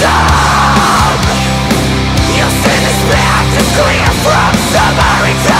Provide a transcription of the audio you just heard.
Time. Your sin this black clear from the